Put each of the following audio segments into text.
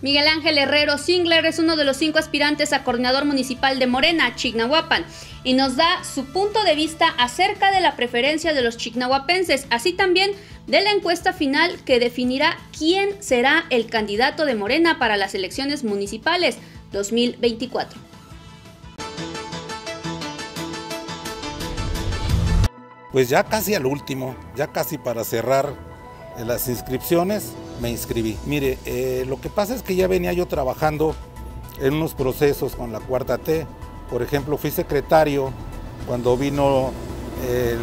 Miguel Ángel Herrero Singler es uno de los cinco aspirantes a coordinador municipal de Morena, Chignahuapan, y nos da su punto de vista acerca de la preferencia de los chignahuapenses, así también de la encuesta final que definirá quién será el candidato de Morena para las elecciones municipales 2024. Pues ya casi al último, ya casi para cerrar las inscripciones, me inscribí. Mire, eh, lo que pasa es que ya venía yo trabajando en unos procesos con la cuarta T. Por ejemplo, fui secretario cuando vino el,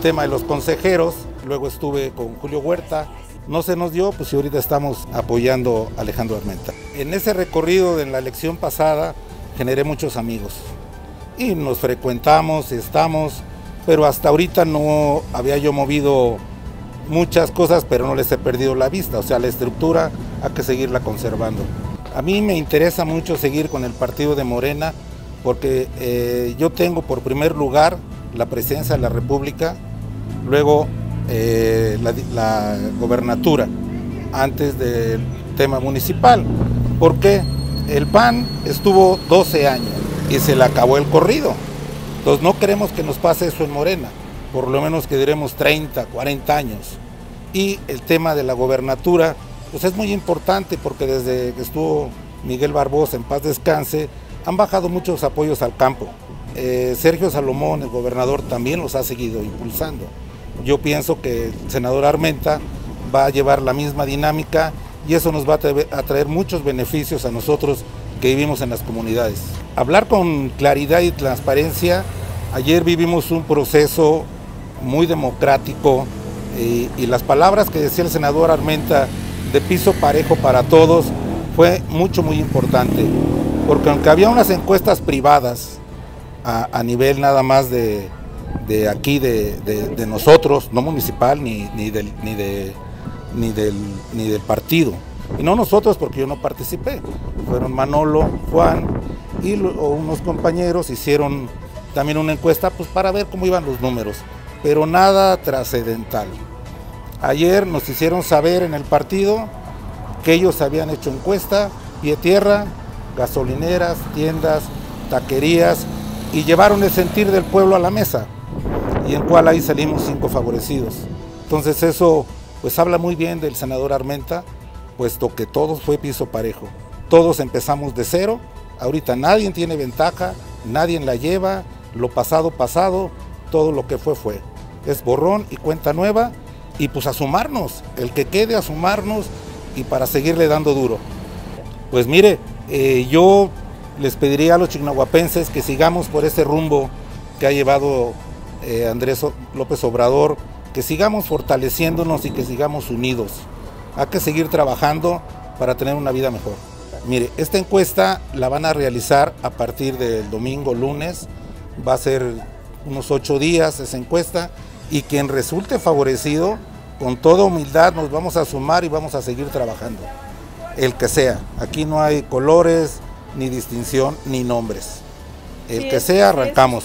tema de los consejeros, luego estuve con Julio Huerta, no se nos dio, pues ahorita estamos apoyando a Alejandro Armenta. En ese recorrido de la elección pasada generé muchos amigos y nos frecuentamos, estamos, pero hasta ahorita no había yo movido muchas cosas, pero no les he perdido la vista. O sea, la estructura hay que seguirla conservando. A mí me interesa mucho seguir con el partido de Morena porque eh, yo tengo por primer lugar la presidencia de la República, luego eh, la, la, gobernatura, antes del tema municipal. Porque el PAN estuvo 12 años y se le acabó el corrido. Entonces no queremos que nos pase eso en Morena por lo menos que diremos 30, 40 años. Y el tema de la gobernatura, pues es muy importante porque desde que estuvo Miguel Barbosa en paz descanse, han bajado muchos apoyos al campo. Eh, Sergio Salomón, el gobernador, también los ha seguido impulsando. Yo pienso que el senador Armenta va a llevar la misma dinámica y eso nos va a traer muchos beneficios a nosotros que vivimos en las comunidades. Hablar con claridad y transparencia, ayer vivimos un proceso muy democrático y, las palabras que decía el senador Armenta de piso parejo para todos fue mucho, muy importante, porque aunque había unas encuestas privadas a, nivel nada más de, aquí, de, nosotros, no municipal ni, ni, del, ni, de, ni, del, ni del partido, y no nosotros porque yo no participé, fueron Manolo, Juan y unos compañeros hicieron también una encuesta pues para ver cómo iban los números pero nada trascendental. Ayer nos hicieron saber en el partido que ellos habían hecho encuesta, pie tierra, gasolineras, tiendas, taquerías y llevaron el sentir del pueblo a la mesa y en cual ahí salimos cinco favorecidos. Entonces eso pues habla muy bien del senador Armenta, puesto que todos fue piso parejo. Todos empezamos de cero, ahorita nadie tiene ventaja, nadie la lleva, lo pasado pasado, todo lo que fue fue es borrón y cuenta nueva y pues a sumarnos, el que quede a sumarnos y para seguirle dando duro. Pues mire, eh, yo les pediría a los chignahuapenses que sigamos por ese rumbo que ha llevado eh, Andrés López Obrador, que sigamos fortaleciéndonos y que sigamos unidos. Hay que seguir trabajando para tener una vida mejor. Mire, esta encuesta la van a realizar a partir del domingo, lunes, va a ser unos ocho días esa encuesta y quien resulte favorecido, con toda humildad nos vamos a sumar y vamos a seguir trabajando. El que sea. Aquí no hay colores, ni distinción, ni nombres. El que sea, arrancamos.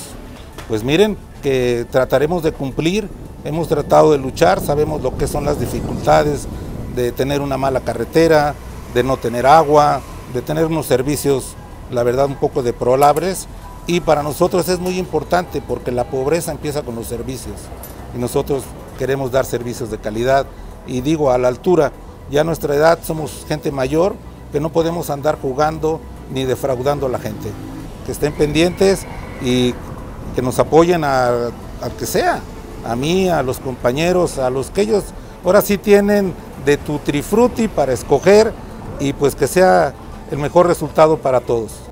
Pues miren que trataremos de cumplir, hemos tratado de luchar, sabemos lo que son las dificultades de tener una mala carretera, de no tener agua, de tener unos servicios, la verdad, un poco deplorabres. Y para nosotros es muy importante porque la pobreza empieza con los servicios y nosotros queremos dar servicios de calidad y digo a la altura, ya a nuestra edad somos gente mayor que no podemos andar jugando ni defraudando a la gente. Que estén pendientes y que nos apoyen a, que sea, a mí, a los compañeros, a los que ellos ahora sí tienen de tu trifruti para escoger y pues que sea el mejor resultado para todos.